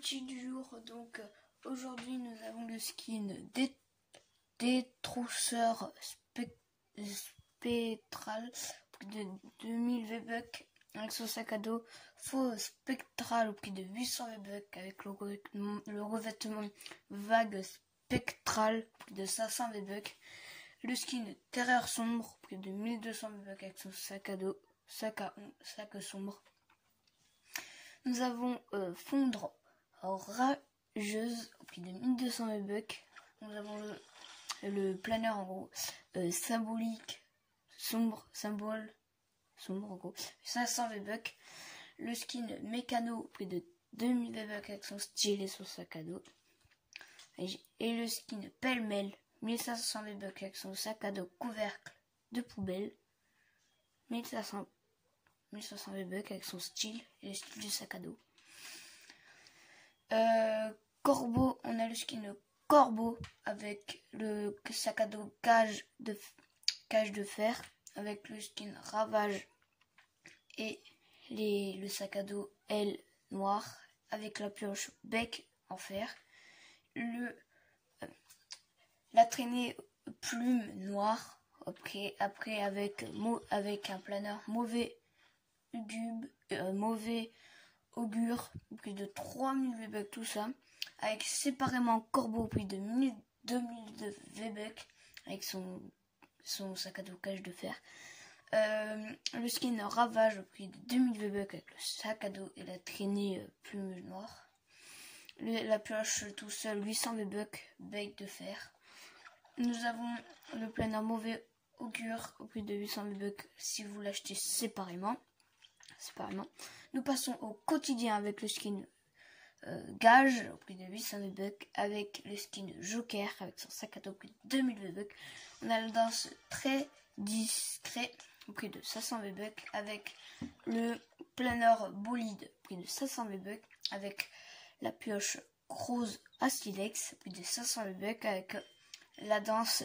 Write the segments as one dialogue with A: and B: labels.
A: du jour. Donc euh, aujourd'hui nous avons le skin des, trousseurs spectral de 2000 V-Bucks avec son sac à dos faux spectral au prix de 800 V-Bucks avec le, revêtement vague spectral de 500 V-Bucks. Le skin terreur sombre au prix de 1200 V-Bucks avec son sac à dos sac à sac sombre. Nous avons euh, fondre rageuse au prix de 1200 V-Bucks. Nous avons le, le planeur en gros euh, symbolique sombre symbole sombre en gros 500 V-Bucks. Le skin mécano au prix de 2000 V-Bucks avec son style et son sac à dos. Et, le skin pêle-mêle 1500 V-Bucks avec son sac à dos couvercle de poubelle. 1500 1500 V-Bucks avec son style et le style du sac à dos. Euh, corbeau, on a le skin corbeau avec le sac à dos cage de, fer avec le skin ravage et le sac à dos L noir avec la pioche bec en fer. Le, euh, la traînée plume noire après, après avec, un planeur mauvais euh, mauvais augure, au prix de 3000 V-Bucks, tout ça, avec séparément Corbeau au prix de 2000 V-Bucks, avec son, son sac à dos cage de fer. Euh, le skin Ravage au prix de 2000 V-Bucks avec le sac à dos et la traînée euh, plume noire. la pioche tout seul 800 V-Bucks, bec de fer. Nous avons le planeur mauvais augure au prix de 800 V-Bucks si vous l'achetez séparément séparément. Nous passons au quotidien avec le skin euh, Gage au prix de 800 V-Bucks, avec le skin Joker avec son sac à dos au prix de 2000 V-Bucks. On a la danse très discret au prix de 500 V-Bucks, avec le planeur bolide au prix de 500 V-Bucks, avec la pioche Rose Astilex au prix de 500 V-Bucks, avec la danse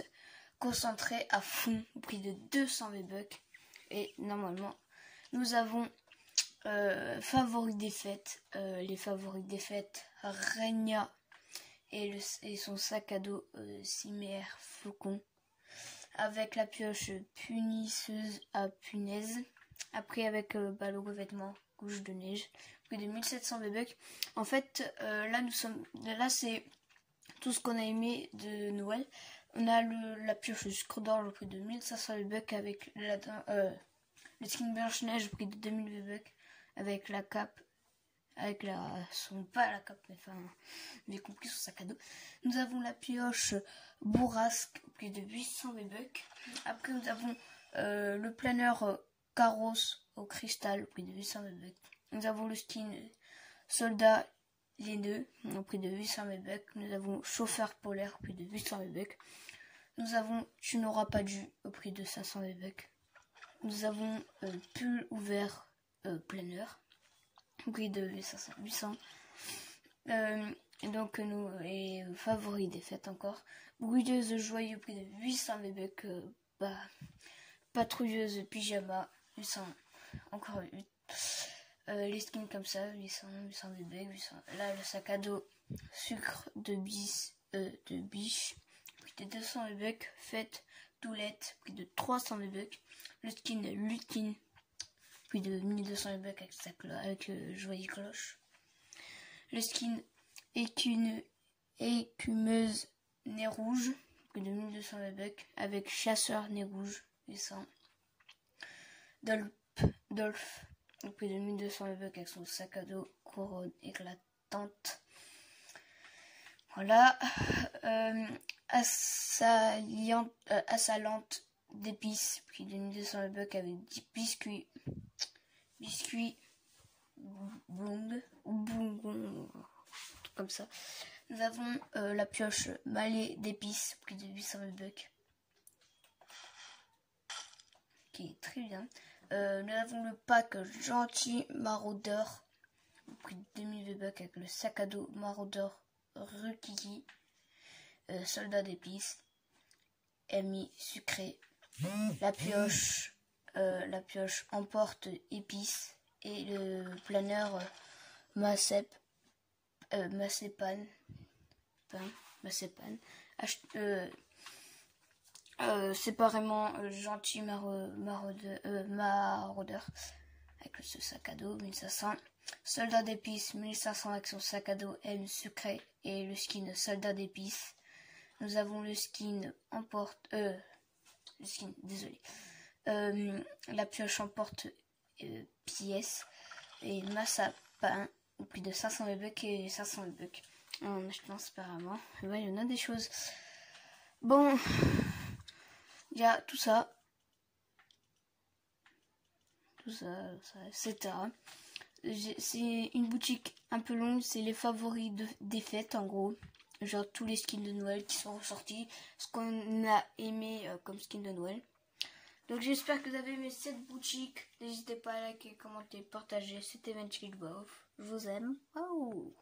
A: concentrée à fond au prix de 200 V-Bucks. Et normalement, nous avons euh, favoris des fêtes. Euh, les favoris des fêtes, Regna et, son sac à dos euh, Cimère Flocon. Avec la pioche punisseuse à punaise. Après avec euh, bah, le revêtement couche de neige. Prix de 1700 V-Bucks. En fait, là nous sommes. Là c'est tout ce qu'on a aimé de Noël. On a le, la pioche sucre d'orge au prix de 1500 V-Bucks avec la, le skin Blanche-Neige au prix de 2000 V-Bucks avec la cape, avec la, son, pas la cape, mais enfin, avez compris son sac à dos. Nous avons la pioche bourrasque au prix de 800 V-Bucks. Après, nous avons euh, le planeur carrosse au cristal au prix de 800 V-Bucks. Nous avons le skin soldat les deux au prix de 800 V-Bucks. Nous avons chauffeur polaire au prix de 800 V-Bucks. Nous avons tu n'auras pas dû au prix de 500 V-Bucks. Nous avons euh, pull ouvert euh, planeur prix de 800. Euh, donc nous et favori des fêtes encore. Bruyeuse joyeux prix de 800 V-Bucks. bah, patrouilleuse pyjama 800 encore 8. les skins comme ça 800 800 V-Bucks 800. Là le sac à dos sucre de bis de biche prix de 200 V-Bucks. Fête doulette prix de 300 V-Bucks. Le skin Lutine puis de 1200 bucks avec, sa avec le joyeux cloche. Le skin écune, écumeuse nez rouge, puis de 1200 bucks avec chasseur nez rouge, 800. Dolph, Dolph, puis de 1200 bucks avec son sac à dos couronne éclatante. Voilà. Euh, euh, assalante d'épices, prix de 1200 bucks avec 10 biscuits biscuits bong ou comme ça. Nous avons euh, la pioche malais d'épices, prix de 800 bucks. Qui est très bien. Euh, nous avons le pack gentil maraudeur, prix de 2000 bucks avec le sac à dos maraudeur Rukiki, euh, soldat d'épices, mi sucré, la pioche euh, la pioche emporte épices et le planeur Macep euh, Macépan, euh, euh, séparément gentil maraudeur, euh, maraudeur avec ce sac à dos 1500 soldat d'épices 1500 avec son sac à dos M secret et le skin soldat d'épices nous avons le skin en porte euh, le skin désolé la pioche en porte euh, pièce et masse à pain au prix de 500 bucks et 500 bucks en achetant séparément il y en a des choses bon il y a tout ça. Tout ça, etc. C'est une boutique un peu longue, c'est les favoris de, des fêtes en gros. Genre tous les skins de Noël qui sont ressortis, ce qu'on a aimé euh, comme skin de Noël. Donc j'espère que vous avez aimé cette boutique. N'hésitez pas à liker, commenter, partager. C'était Venture Je vous aime. Waouh